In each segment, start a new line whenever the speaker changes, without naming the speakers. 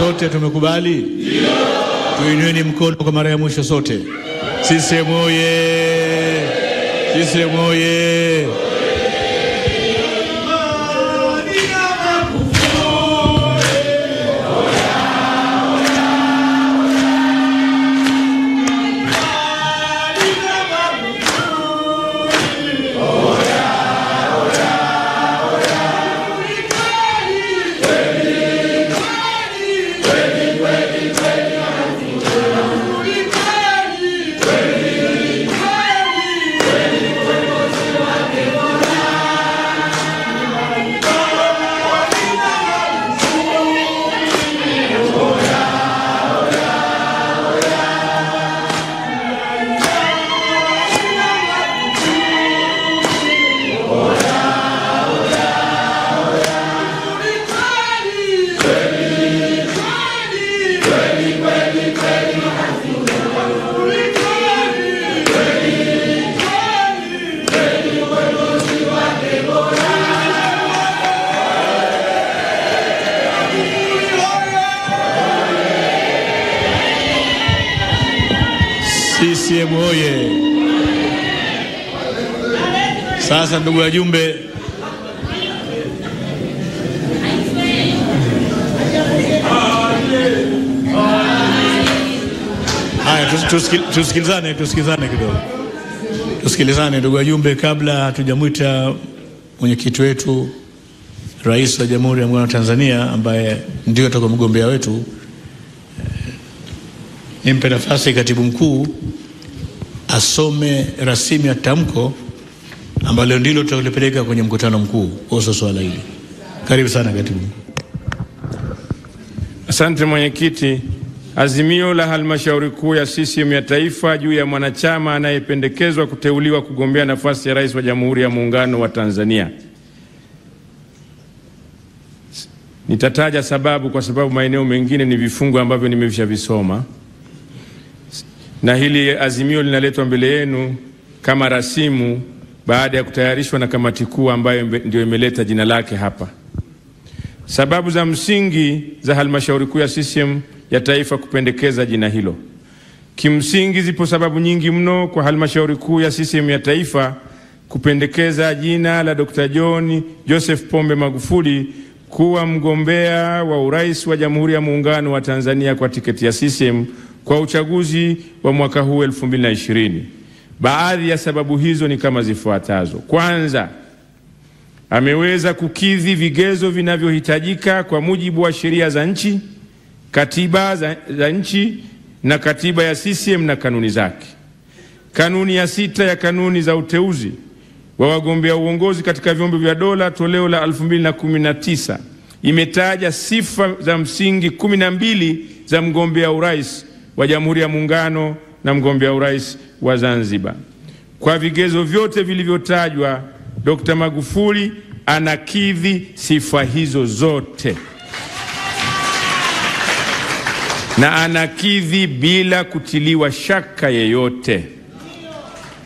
Sote tumekubali? Tuinueni mkono kwa mara ya mwisho sote. CCM oye! CCM oye! CCM oye! Sasa ndugu wajumbe, haya tusikilizane, tusikilizane kidogo, tusikilizane ndugu wajumbe, kabla hatujamwita mwenyekiti wetu Rais wa Jamhuri ya Muungano wa Tanzania ambaye ndio atakuwa mgombea wetu. Nimpe nafasi katibu mkuu asome rasimu ya tamko ambalo ndilo tutalipeleka kwenye mkutano mkuu kuhusu swala hili. Karibu sana katibu.
Asante mwenyekiti. Azimio la halmashauri kuu ya CCM ya taifa juu ya mwanachama anayependekezwa kuteuliwa kugombea nafasi ya rais wa Jamhuri ya Muungano wa Tanzania. Nitataja sababu kwa sababu maeneo mengine ni vifungu ambavyo nimeshavisoma, na hili azimio linaletwa mbele yenu kama rasimu baada ya kutayarishwa na kamati kuu ambayo ndio imeleta jina lake hapa. Sababu za msingi za halmashauri kuu ya CCM ya taifa kupendekeza jina hilo. Kimsingi zipo sababu nyingi mno kwa halmashauri kuu ya CCM ya taifa kupendekeza jina la Dr. John Joseph Pombe Magufuli kuwa mgombea wa urais wa Jamhuri ya Muungano wa Tanzania kwa tiketi ya CCM kwa uchaguzi wa mwaka huu 2020. Baadhi ya sababu hizo ni kama zifuatazo. Kwanza, ameweza kukidhi vigezo vinavyohitajika kwa mujibu wa sheria za nchi, katiba za, za nchi na katiba ya CCM na kanuni zake. Kanuni ya sita ya kanuni za uteuzi wa wagombea uongozi katika vyombo vya dola toleo la 2019 imetaja sifa za msingi kumi na mbili za mgombea urais wa Jamhuri ya Muungano na mgombea urais wa Zanzibar. Kwa vigezo vyote vilivyotajwa, Dkt. Magufuli anakidhi sifa hizo zote na anakidhi bila kutiliwa shaka yeyote.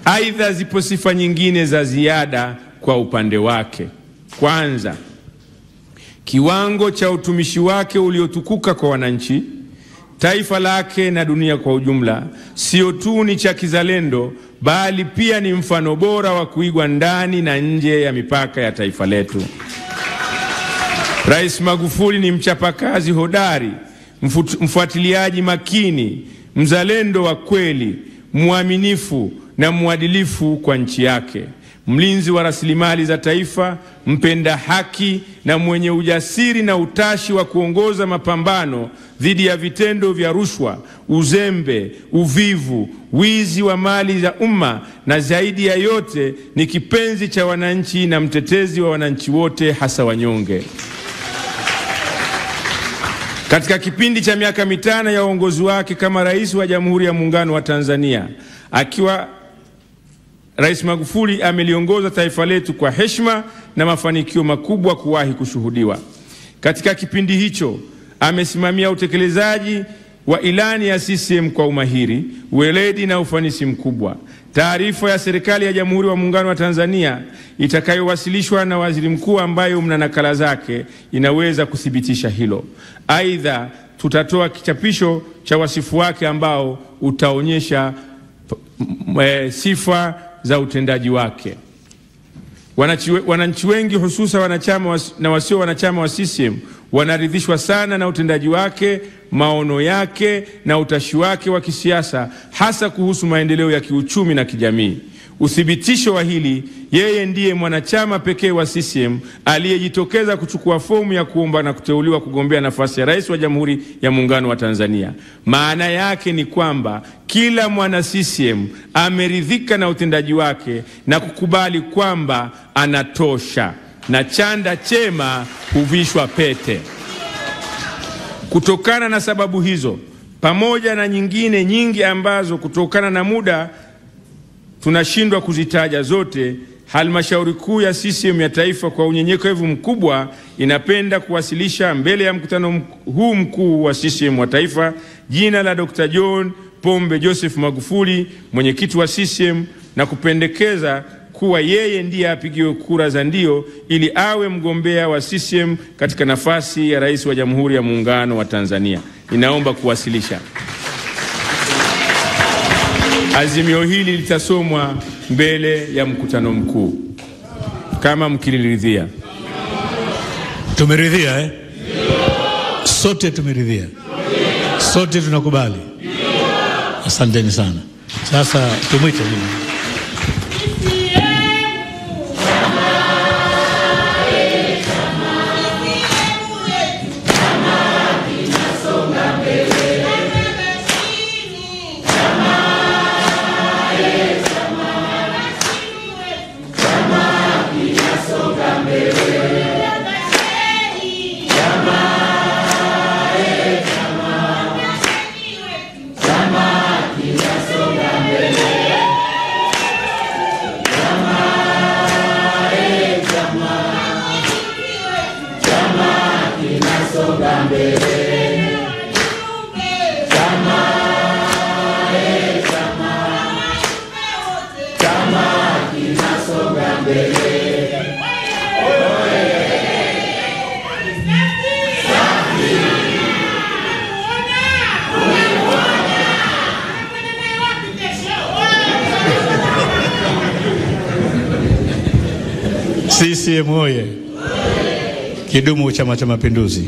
Aidha, zipo sifa nyingine za ziada kwa upande wake. Kwanza, kiwango cha utumishi wake uliotukuka kwa wananchi, taifa lake na dunia kwa ujumla, sio tu ni cha kizalendo, bali pia ni mfano bora wa kuigwa ndani na nje ya mipaka ya taifa letu. Rais Magufuli ni mchapakazi hodari, mfuatiliaji makini, mzalendo wa kweli, mwaminifu na mwadilifu kwa nchi yake, mlinzi wa rasilimali za taifa, mpenda haki na mwenye ujasiri na utashi wa kuongoza mapambano dhidi ya vitendo vya rushwa, uzembe, uvivu, wizi wa mali za umma na zaidi ya yote ni kipenzi cha wananchi na mtetezi wa wananchi wote hasa wanyonge. Katika kipindi cha miaka mitano ya uongozi wake kama rais wa Jamhuri ya Muungano wa Tanzania, akiwa Rais Magufuli ameliongoza taifa letu kwa heshima na mafanikio makubwa kuwahi kushuhudiwa. Katika kipindi hicho amesimamia utekelezaji wa ilani ya CCM kwa umahiri, weledi na ufanisi mkubwa. Taarifa ya serikali ya Jamhuri wa Muungano wa Tanzania itakayowasilishwa na Waziri Mkuu ambayo mna nakala zake inaweza kuthibitisha hilo. Aidha, tutatoa kichapisho cha wasifu wake ambao utaonyesha e, sifa za utendaji wake. Wananchi wengi hususa wanachama na wasio wanachama wa CCM wanaridhishwa sana na utendaji wake, maono yake na utashi wake wa kisiasa, hasa kuhusu maendeleo ya kiuchumi na kijamii. Uthibitisho wa hili, yeye ndiye mwanachama pekee wa CCM aliyejitokeza kuchukua fomu ya kuomba na kuteuliwa kugombea nafasi ya rais wa Jamhuri ya Muungano wa Tanzania. Maana yake ni kwamba kila mwana CCM ameridhika na utendaji wake na kukubali kwamba anatosha, na chanda chema huvishwa pete. Kutokana na sababu hizo pamoja na nyingine nyingi ambazo kutokana na muda tunashindwa kuzitaja zote, halmashauri kuu ya CCM ya taifa kwa unyenyekevu mkubwa inapenda kuwasilisha mbele ya mkutano huu mkuu wa CCM wa taifa jina la Dr. John Pombe Joseph Magufuli, mwenyekiti wa CCM, na kupendekeza kuwa yeye ndiye apigiwe kura za ndio ili awe mgombea wa CCM katika nafasi ya rais wa Jamhuri ya Muungano wa Tanzania. Ninaomba kuwasilisha Azimio hili litasomwa mbele ya mkutano mkuu kama mkiliridhia.
Tumeridhia eh? Sote tumeridhia, sote tunakubali. Asanteni sana. Sasa tumwite CCM oye! Kidumu Chama cha Mapinduzi!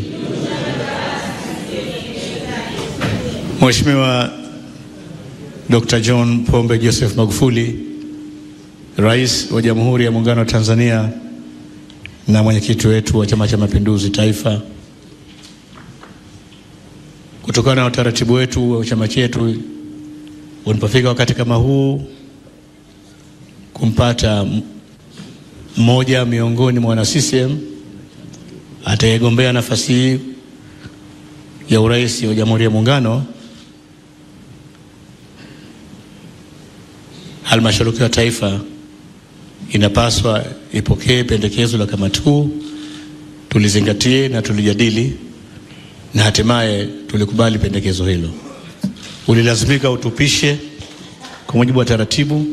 Mheshimiwa Dr. John Pombe Joseph Magufuli, Rais wa Jamhuri ya Muungano wa Tanzania na mwenyekiti wetu wa Chama cha Mapinduzi Taifa, kutokana na utaratibu wetu wa chama chetu, unapofika wakati kama huu kumpata mmoja miongoni mwa wana CCM atayegombea nafasi hii ya urais wa Jamhuri ya Muungano, halmashauri ya taifa inapaswa ipokee pendekezo la kamati kuu, tulizingatie na tulijadili, na hatimaye tulikubali pendekezo hilo. Ulilazimika utupishe kwa mujibu wa taratibu,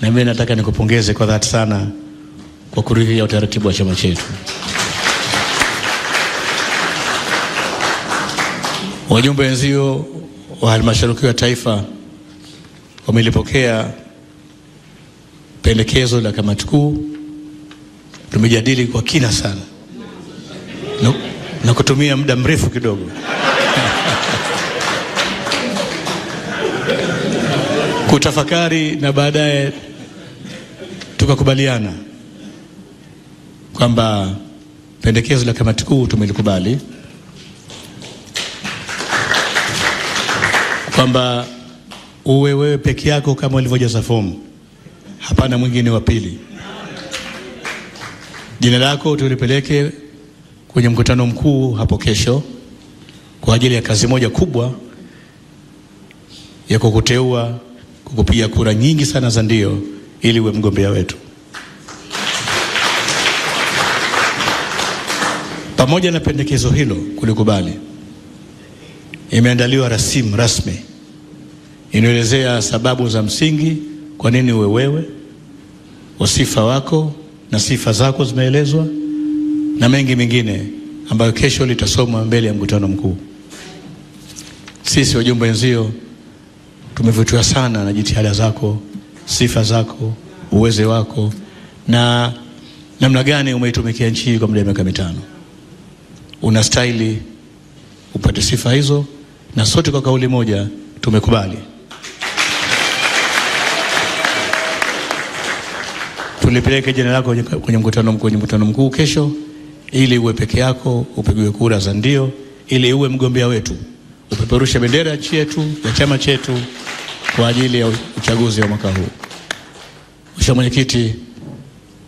na mimi nataka nikupongeze kwa dhati sana kwa kuridhia utaratibu wa chama chetu. Wajumbe wenzio wa halmashauri ya taifa wamelipokea pendekezo la kamati kuu, tumejadili kwa kina sana. Na, na kutumia muda mrefu kidogo. Kutafakari na baadaye tukakubaliana kwamba pendekezo la kamati kuu tumelikubali, kwamba uwe wewe peke yako kama ulivyojaza fomu, hapana mwingine wa pili. Jina lako tulipeleke kwenye mkutano mkuu hapo kesho kwa ajili ya kazi moja kubwa ya kukuteua, kukupiga kura nyingi sana za ndio, ili uwe mgombea wetu. Pamoja na pendekezo hilo kulikubali, imeandaliwa rasimu rasmi inaelezea sababu za msingi kwa nini uwe wewe, wasifa wako na sifa zako zimeelezwa na mengi mengine ambayo kesho litasomwa mbele ya mkutano mkuu. sisi wajumbe wenzio tumevutiwa sana na jitihada zako, sifa zako, uwezo wako na namna gani umeitumikia nchi hii kwa muda wa miaka mitano. Unastahili upate sifa hizo, na sote kwa kauli moja tumekubali. Tulipeleke jina lako kwenye- mkutano mkuu, kwenye mkutano mkuu kesho, ili uwe peke yako, upigiwe kura za ndio, ili uwe mgombea wetu, upeperushe bendera ya nchi yetu ya chama chetu kwa ajili ya uchaguzi wa mwaka huu. Mheshimiwa Mwenyekiti,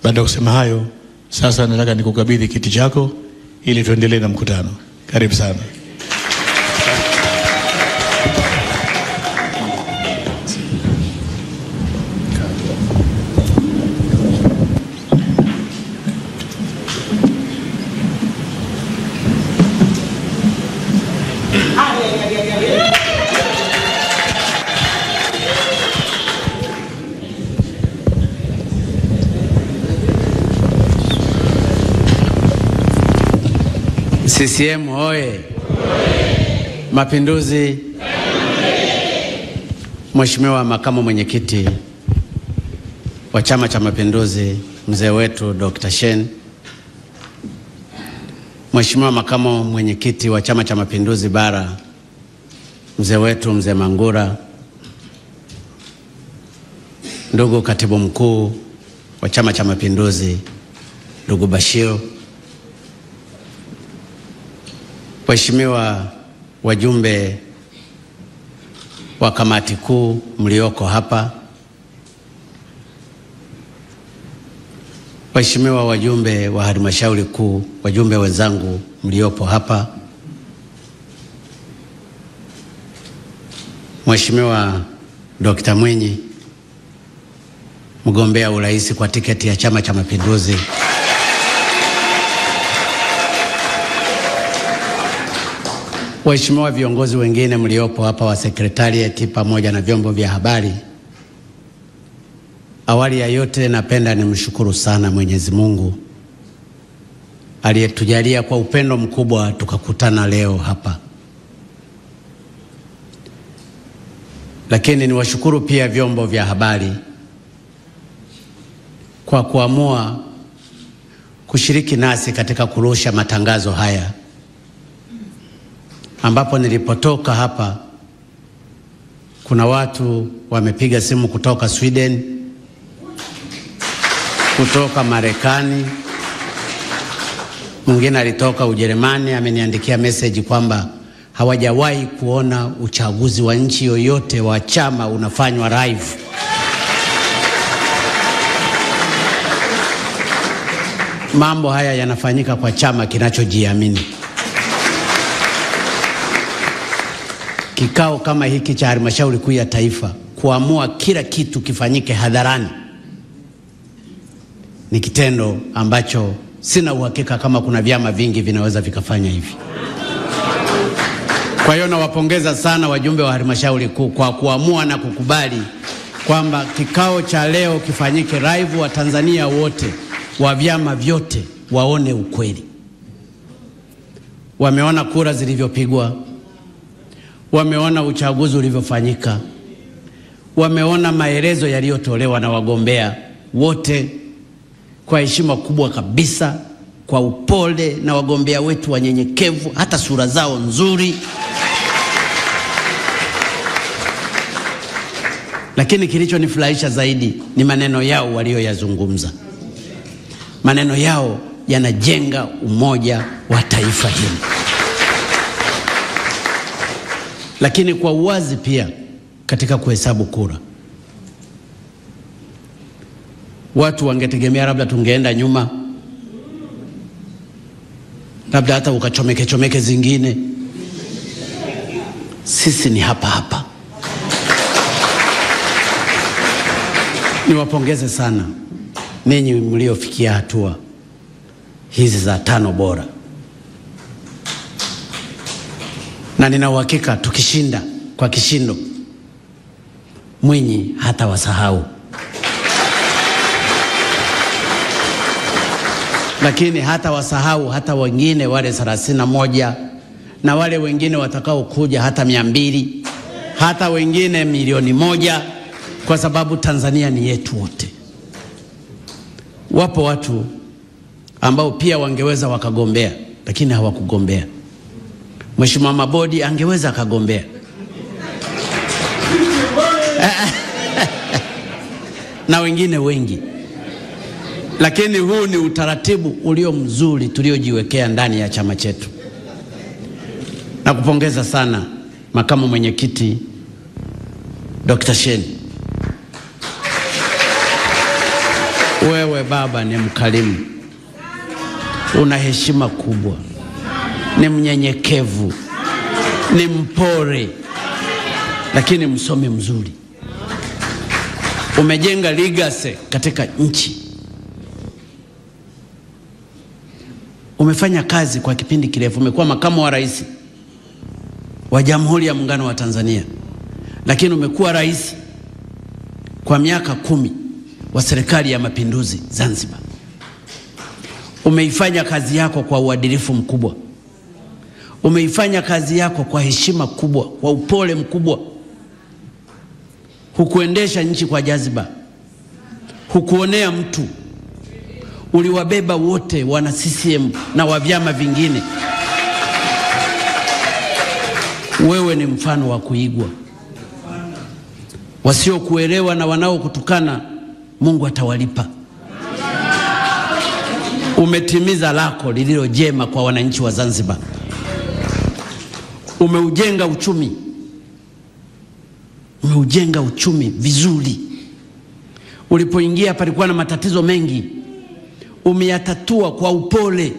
baada ya kusema hayo, sasa nataka nikukabidhi kiti chako ili tuendelee na mkutano. Karibu sana.
CCM hoye! Mapinduzi! Mheshimiwa Makamu Mwenyekiti wa Chama cha Mapinduzi, mzee wetu Dr. Shein, Mheshimiwa Makamu Mwenyekiti wa Chama cha Mapinduzi Bara, mzee wetu mzee Mangura, ndugu Katibu Mkuu wa Chama cha Mapinduzi, ndugu Bashir, Waheshimiwa wajumbe wa kamati kuu mlioko hapa, waheshimiwa wajumbe wa halmashauri kuu, wajumbe wenzangu mliopo hapa, Mheshimiwa Dr. Mwinyi, mgombea urais kwa tiketi ya Chama cha Mapinduzi, Waheshimiwa viongozi wengine mliopo hapa wa sekretarieti pamoja na vyombo vya habari. Awali ya yote napenda nimshukuru sana Mwenyezi Mungu aliyetujalia kwa upendo mkubwa tukakutana leo hapa. Lakini niwashukuru pia vyombo vya habari kwa kuamua kushiriki nasi katika kurusha matangazo haya ambapo nilipotoka hapa kuna watu wamepiga simu kutoka Sweden, kutoka Marekani, mwingine alitoka Ujerumani, ameniandikia meseji kwamba hawajawahi kuona uchaguzi wa nchi yoyote wa chama unafanywa live. Mambo haya yanafanyika kwa chama kinachojiamini. Kikao kama hiki cha halmashauri kuu ya taifa kuamua kila kitu kifanyike hadharani ni kitendo ambacho sina uhakika kama kuna vyama vingi vinaweza vikafanya hivi. Kwa hiyo nawapongeza sana wajumbe wa halmashauri kuu kwa kuamua na kukubali kwamba kikao cha leo kifanyike live, wa Tanzania wote wa vyama vyote waone ukweli. Wameona kura zilivyopigwa, wameona uchaguzi ulivyofanyika, wameona maelezo yaliyotolewa na wagombea wote kwa heshima kubwa kabisa, kwa upole na wagombea wetu wanyenyekevu, hata sura zao nzuri. Lakini kilichonifurahisha zaidi ni maneno yao waliyoyazungumza. Maneno yao yanajenga umoja wa taifa hili, lakini kwa uwazi pia katika kuhesabu kura. Watu wangetegemea labda tungeenda nyuma, labda hata ukachomeke chomeke zingine. Sisi ni hapa hapa. Niwapongeze sana ninyi mliofikia hatua hizi za tano bora, na nina uhakika tukishinda kwa kishindo, Mwinyi hata wasahau, lakini hata wasahau hata wengine wale thelathini na moja na wale wengine watakaokuja hata mia mbili hata wengine milioni moja, kwa sababu Tanzania ni yetu wote. Wapo watu ambao pia wangeweza wakagombea, lakini hawakugombea. Mheshimiwa Mabodi angeweza akagombea na wengine wengi, lakini huu ni utaratibu ulio mzuri tuliojiwekea ndani ya chama chetu. Nakupongeza sana makamu mwenyekiti Dr. Shein, wewe baba ni mkarimu, una heshima kubwa, ni mnyenyekevu, ni mpore, lakini msomi mzuri. Umejenga legacy katika nchi, umefanya kazi kwa kipindi kirefu, umekuwa makamu wa rais wa Jamhuri ya Muungano wa Tanzania, lakini umekuwa rais kwa miaka kumi wa Serikali ya Mapinduzi Zanzibar. Umeifanya kazi yako kwa uadilifu mkubwa, umeifanya kazi yako kwa heshima kubwa, kwa upole mkubwa. Hukuendesha nchi kwa jaziba, hukuonea mtu, uliwabeba wote wana CCM na wa vyama vingine. Wewe ni mfano wa kuigwa. Wasiokuelewa na wanaokutukana, Mungu atawalipa. Umetimiza lako lililo jema kwa wananchi wa Zanzibar. Umeujenga uchumi, umeujenga uchumi vizuri. Ulipoingia palikuwa na matatizo mengi, umeyatatua kwa upole.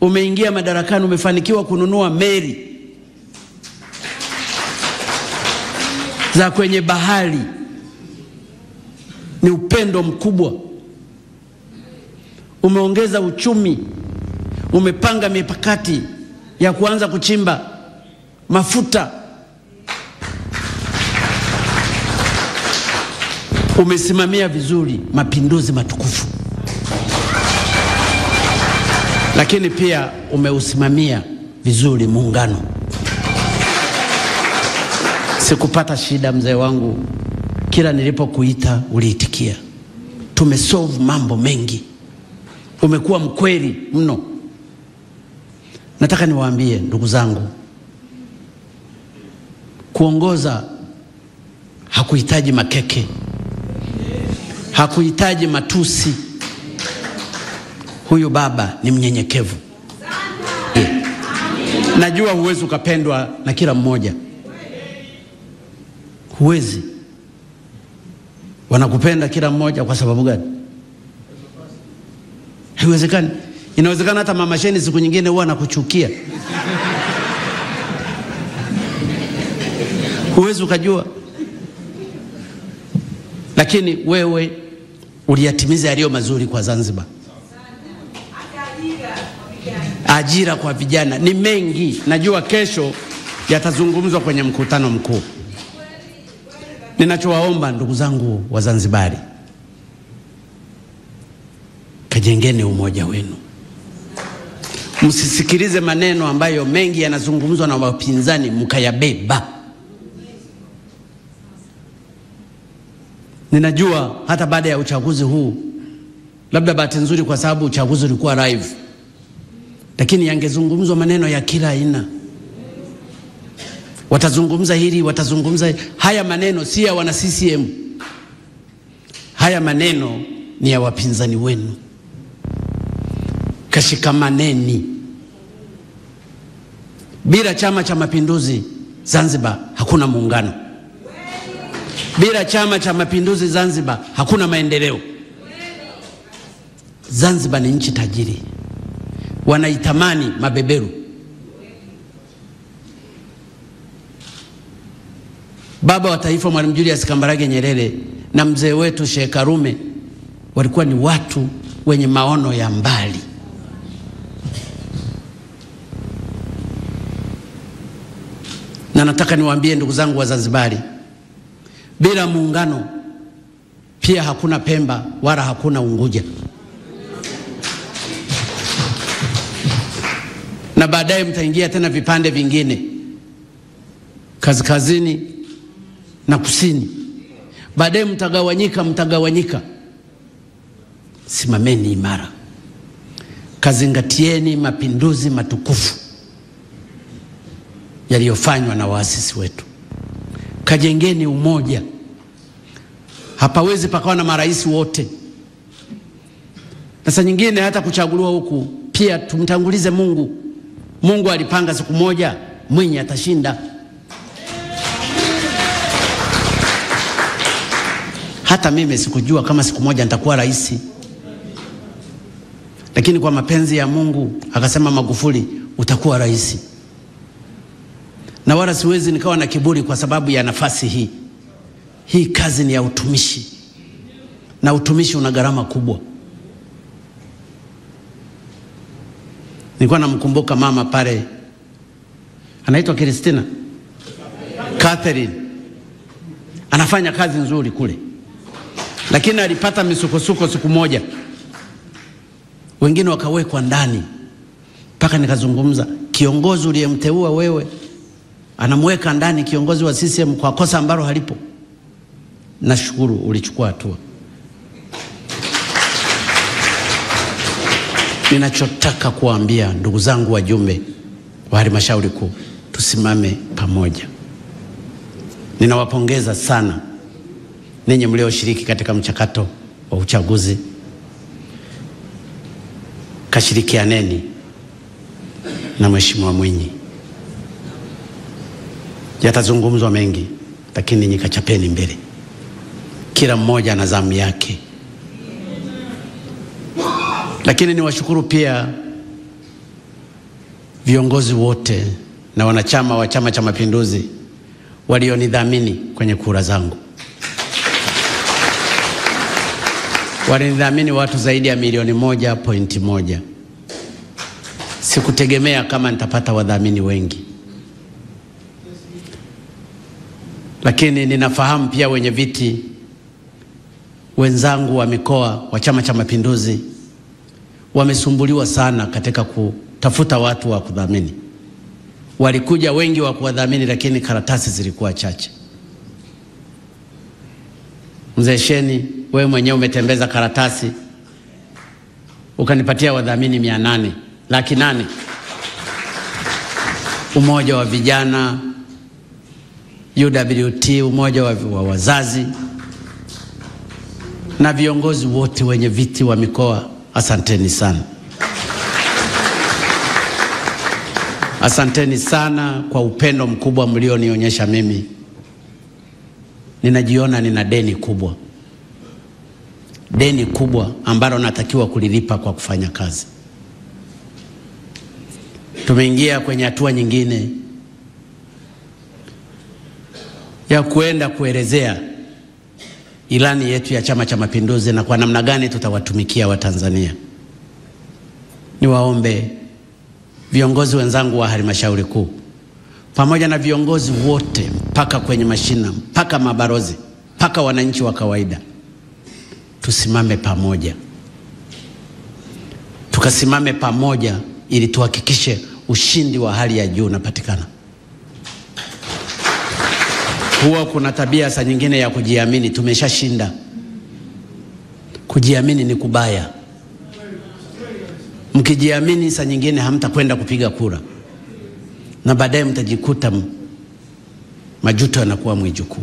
Umeingia madarakani, umefanikiwa kununua meli za kwenye bahari. Ni upendo mkubwa. Umeongeza uchumi, umepanga mikakati ya kuanza kuchimba mafuta. Umesimamia vizuri mapinduzi matukufu, lakini pia umeusimamia vizuri muungano. Sikupata shida mzee wangu, kila nilipokuita uliitikia. Tumesolve mambo mengi, umekuwa mkweli mno. Nataka niwaambie ndugu zangu, kuongoza hakuhitaji makeke, hakuhitaji matusi. Huyu baba ni mnyenyekevu. Najua huwezi ukapendwa na kila mmoja huwezi. Wanakupenda kila mmoja kwa sababu gani? Haiwezekani. Inawezekana hata mama Sheni siku nyingine huwa anakuchukia, huwezi ukajua, lakini wewe uliyatimiza yaliyo mazuri kwa Zanzibar. Ajira kwa vijana ni mengi, najua kesho yatazungumzwa kwenye mkutano mkuu. Ninachowaomba ndugu zangu wa Zanzibari, kajengeni umoja wenu, msisikilize maneno ambayo mengi yanazungumzwa na wapinzani mkayabeba. Ninajua hata baada ya uchaguzi huu, labda bahati nzuri, kwa sababu uchaguzi ulikuwa live, lakini yangezungumzwa maneno ya kila aina watazungumza hili, watazungumza hili. Haya maneno si ya wana CCM, haya maneno ni ya wapinzani wenu. Kashikamaneni. Bila Chama cha Mapinduzi Zanzibar hakuna muungano. Bila Chama cha Mapinduzi Zanzibar hakuna maendeleo. Zanzibar ni nchi tajiri, wanaitamani mabeberu. Baba wa Taifa Mwalimu Julius Kambarage Nyerere na mzee wetu Sheikh Karume walikuwa ni watu wenye maono ya mbali. Na nataka niwaambie ndugu zangu wa Zanzibari, bila muungano pia hakuna Pemba wala hakuna Unguja. na baadaye mtaingia tena vipande vingine kaskazini na kusini, baadaye mtagawanyika, mtagawanyika. Simameni imara, kazingatieni mapinduzi matukufu yaliyofanywa na waasisi wetu, kajengeni umoja. Hapawezi pakawa na marais wote, Sasa nyingine hata kuchaguliwa huku pia tumtangulize Mungu. Mungu alipanga siku moja Mwinyi atashinda. Hata mimi sikujua kama siku moja nitakuwa rais, lakini kwa mapenzi ya Mungu akasema, Magufuli utakuwa rais, na wala siwezi nikawa na kiburi kwa sababu ya nafasi hii. Hii kazi ni ya utumishi, na utumishi una gharama kubwa. Nilikuwa namkumbuka mama pale. Anaitwa Kristina Catherine, anafanya kazi nzuri kule, lakini alipata misukosuko siku moja, wengine wakawekwa ndani, mpaka nikazungumza, kiongozi uliyemteua wewe anamweka ndani kiongozi wa CCM kwa kosa ambalo halipo. Nashukuru ulichukua hatua. Ninachotaka kuwaambia ndugu zangu wajumbe wa halmashauri kuu, tusimame pamoja. Ninawapongeza sana ninyi mlioshiriki katika mchakato wa uchaguzi. Kashirikianeni na Mheshimiwa Mwinyi. Yatazungumzwa mengi, lakini nyikachapeni mbele, kila mmoja ana zamu yake. Lakini niwashukuru pia viongozi wote na wanachama wa Chama cha Mapinduzi walionidhamini kwenye kura zangu. Walinidhamini watu zaidi ya milioni moja pointi moja. Sikutegemea kama nitapata wadhamini wengi, lakini ninafahamu pia wenye viti wenzangu wa mikoa wa Chama cha Mapinduzi wamesumbuliwa sana katika kutafuta watu wa kudhamini. Walikuja wengi wa kuwadhamini, lakini karatasi zilikuwa chache. Mzee Sheni, wewe mwenyewe umetembeza karatasi ukanipatia wadhamini mia nane laki nane umoja wa vijana UWT, umoja wa, wa wazazi na viongozi wote wenye viti wa mikoa, asanteni sana. Asanteni sana kwa upendo mkubwa mlionionyesha mimi. Ninajiona nina deni kubwa, deni kubwa ambalo natakiwa kulilipa kwa kufanya kazi. Tumeingia kwenye hatua nyingine ya kuenda kuelezea ilani yetu ya Chama cha Mapinduzi na kwa namna gani tutawatumikia Watanzania. Niwaombe viongozi wenzangu wa halmashauri kuu pamoja na viongozi wote mpaka kwenye mashina mpaka mabalozi mpaka wananchi wa kawaida, tusimame pamoja, tukasimame pamoja ili tuhakikishe ushindi wa hali ya juu unapatikana. Huwa kuna tabia saa nyingine ya kujiamini, tumeshashinda. Kujiamini ni kubaya. Mkijiamini saa nyingine hamtakwenda kupiga kura na baadaye mtajikuta majuto yanakuwa mwijukuu.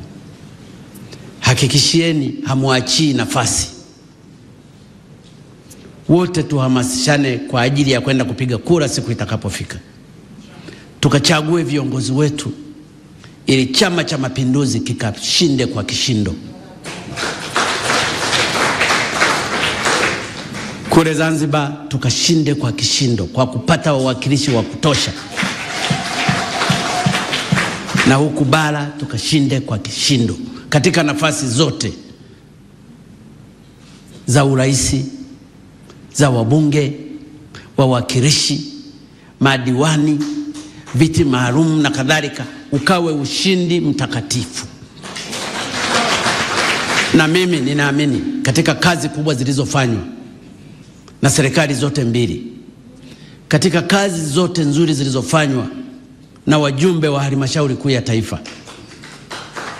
Hakikishieni hamwachii nafasi, wote tuhamasishane kwa ajili ya kwenda kupiga kura siku itakapofika, tukachague viongozi wetu ili Chama cha Mapinduzi kikashinde kwa kishindo. Kule Zanzibar tukashinde kwa kishindo kwa kupata wawakilishi wa kutosha, na huku bara tukashinde kwa kishindo katika nafasi zote za uraisi, za wabunge, wawakilishi, madiwani, viti maalum na kadhalika, ukawe ushindi mtakatifu. Na mimi ninaamini katika kazi kubwa zilizofanywa na serikali zote mbili katika kazi zote nzuri zilizofanywa na wajumbe wa halmashauri kuu ya taifa,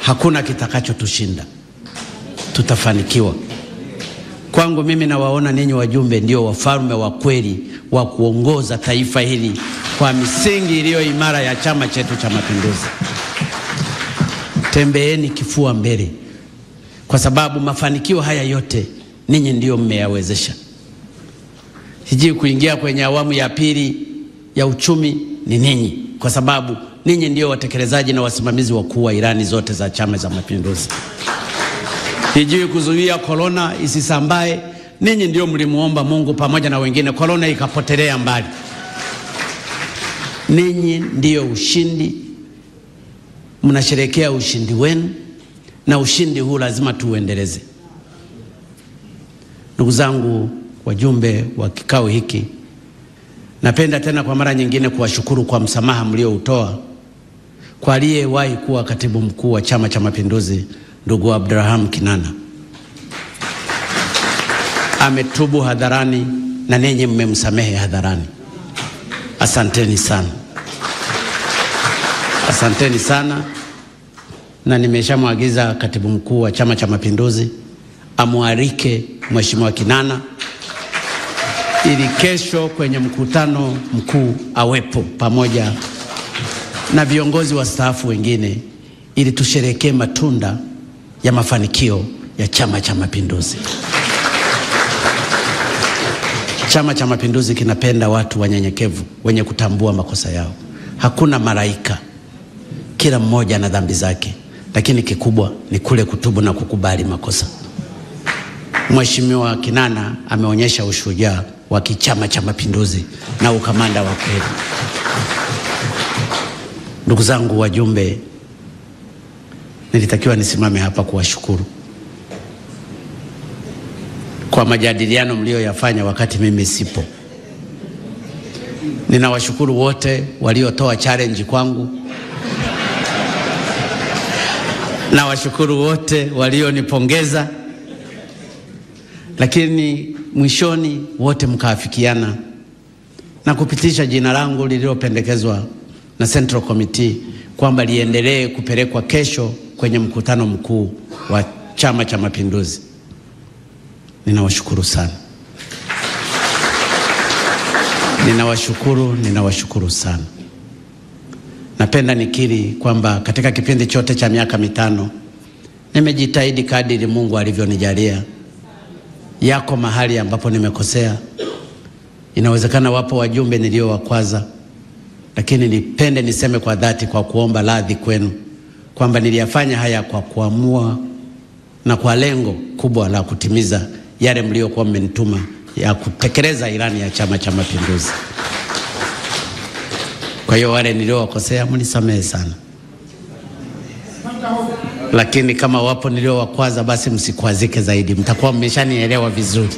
hakuna kitakachotushinda, tutafanikiwa. Kwangu mimi nawaona ninyi wajumbe ndio wafalme wa kweli wa kuongoza taifa hili kwa misingi iliyo imara ya chama chetu cha Mapinduzi. Tembeeni kifua mbele, kwa sababu mafanikio haya yote ninyi ndiyo mmeyawezesha. Sijui kuingia kwenye awamu ya pili ya uchumi ni ninyi, kwa sababu ninyi ndio watekelezaji na wasimamizi wakuu wa ilani zote za Chama cha Mapinduzi. Sijui kuzuia korona isisambae, ninyi ndio mlimuomba Mungu pamoja na wengine, korona ikapotelea mbali. Ninyi ndiyo ushindi, mnasherekea ushindi wenu, na ushindi huu lazima tuuendeleze. Ndugu zangu wajumbe wa kikao hiki, napenda tena kwa mara nyingine kuwashukuru kwa msamaha mlioutoa kwa aliyewahi kuwa katibu mkuu wa Chama cha Mapinduzi ndugu Abduraham Kinana. Ametubu hadharani na ninyi mmemsamehe hadharani. Asanteni sana, asanteni sana, na nimeshamwagiza katibu mkuu wa Chama cha Mapinduzi amwarike Mheshimiwa Kinana ili kesho kwenye mkutano mkuu awepo pamoja na viongozi wa staafu wengine ili tusherekee matunda ya mafanikio ya Chama cha Mapinduzi. Chama cha Mapinduzi kinapenda watu wanyenyekevu wenye kutambua makosa yao. Hakuna malaika, kila mmoja ana dhambi zake, lakini kikubwa ni kule kutubu na kukubali makosa. Mheshimiwa Kinana ameonyesha ushujaa wa kichama cha Mapinduzi na ukamanda wa kweli. Ndugu zangu wajumbe, nilitakiwa nisimame hapa kuwashukuru kwa majadiliano mlioyafanya wakati mimi sipo. Ninawashukuru wote waliotoa challenge kwangu. Nawashukuru wote walionipongeza, lakini mwishoni wote mkaafikiana na kupitisha jina langu lililopendekezwa na Central Committee kwamba liendelee kupelekwa kesho kwenye mkutano mkuu wa Chama cha Mapinduzi. Ninawashukuru sana, ninawashukuru, ninawashukuru sana. Napenda nikiri kwamba katika kipindi chote cha miaka mitano nimejitahidi kadiri Mungu alivyonijalia. Yako mahali ambapo nimekosea, inawezekana wapo wajumbe niliowakwaza, lakini nipende niseme kwa dhati, kwa kuomba radhi kwenu kwamba niliyafanya haya kwa kuamua na kwa lengo kubwa la kutimiza yale mliokuwa mmenituma ya kutekeleza ilani ya Chama cha Mapinduzi. Kwa hiyo wale niliowakosea mnisamehe sana, lakini kama wapo niliowakwaza, basi msikwazike zaidi, mtakuwa mmeshanielewa vizuri.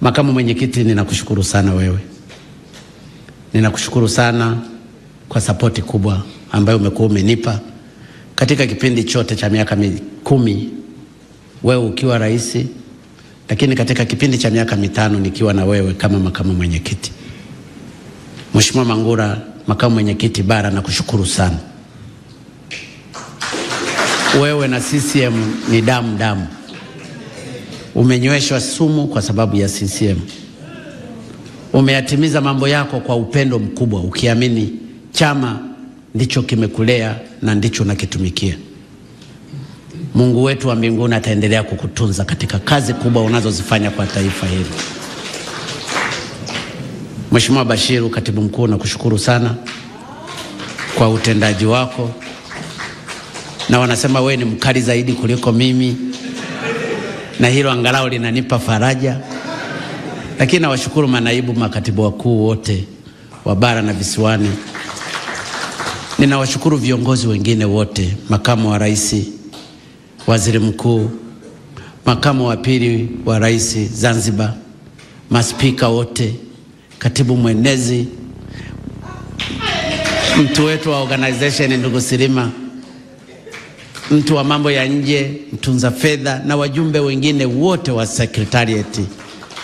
Makamu mwenyekiti, ninakushukuru sana wewe, ninakushukuru sana kwa sapoti kubwa ambayo umekuwa umenipa katika kipindi chote cha miaka kumi wewe ukiwa rais, lakini katika kipindi cha miaka mitano nikiwa na wewe kama makamu mwenyekiti. Mheshimiwa Mangura, makamu mwenyekiti bara, nakushukuru sana. Wewe na CCM ni damu damu, umenyweshwa sumu kwa sababu ya CCM. Umeyatimiza mambo yako kwa upendo mkubwa, ukiamini chama ndicho kimekulea na ndicho nakitumikia. Mungu wetu wa mbinguni ataendelea kukutunza katika kazi kubwa unazozifanya kwa taifa hili. Mheshimiwa Bashiru, katibu mkuu, nakushukuru sana kwa utendaji wako, na wanasema wewe ni mkali zaidi kuliko mimi, na hilo angalau linanipa faraja. Lakini nawashukuru manaibu makatibu wakuu wote wa bara na visiwani. Ninawashukuru viongozi wengine wote, makamu wa rais, waziri mkuu, makamu wa pili wa rais Zanzibar, maspika wote, katibu mwenezi, mtu wetu wa organization ndugu Silima, mtu wa mambo ya nje, mtunza fedha na wajumbe wengine wote wa secretariat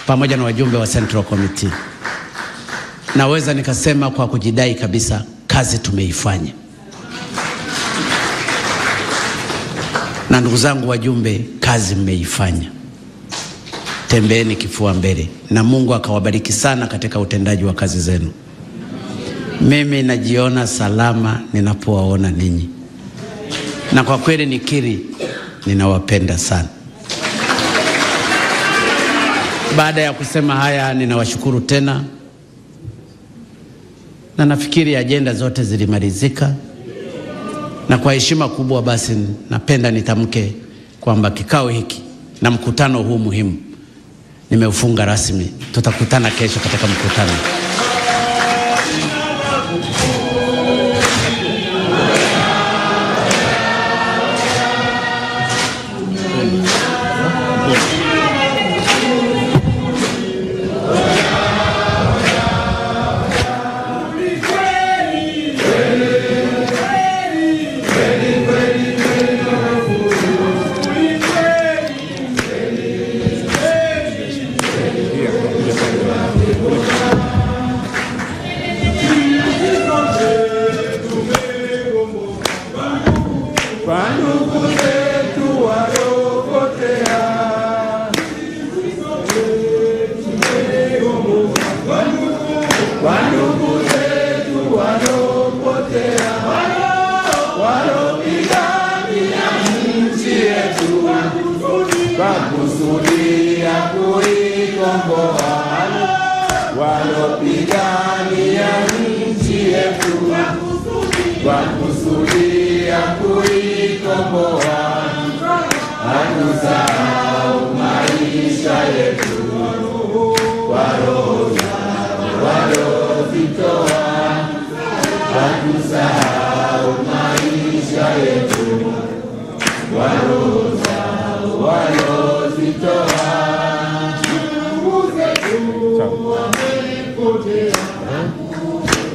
pamoja na wajumbe wa Central Committee.
naweza nikasema kwa kujidai kabisa, kazi tumeifanya. Na ndugu zangu wajumbe, kazi mmeifanya, tembeeni kifua mbele, na Mungu akawabariki sana katika utendaji wa kazi zenu. Mimi najiona salama ninapowaona ninyi, na kwa kweli nikiri, ninawapenda sana. Baada ya kusema haya, ninawashukuru tena, na nafikiri ajenda zote zilimalizika, na kwa heshima kubwa basi napenda nitamke kwamba kikao hiki na mkutano huu muhimu nimeufunga rasmi. Tutakutana kesho katika mkutano.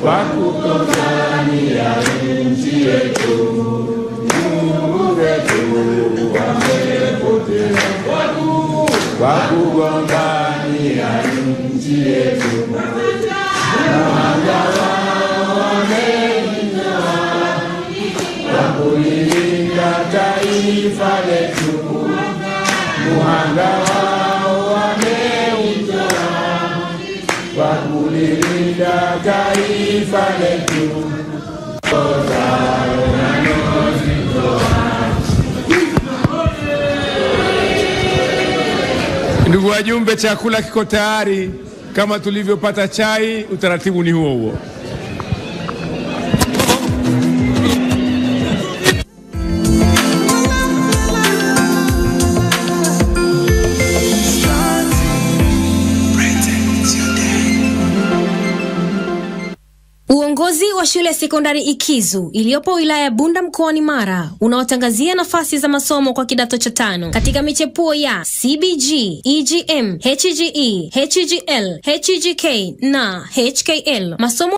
kwa kukutana ya nchi yetu, Mungu wetu amepotea watu kwa kugombania nchi yetu na wangawa wameingia kwa kulilinda taifa muhanga wao wameutoa kwa kulilinda
Ndugu wajumbe, chakula kiko tayari. Kama tulivyopata chai, utaratibu ni huo huo.
Shule ya sekondari Ikizu iliyopo wilaya ya Bunda mkoani Mara unaotangazia nafasi za masomo kwa kidato cha tano katika michepuo ya CBG, EGM, HGE, HGL, HGK na HKL. Masomo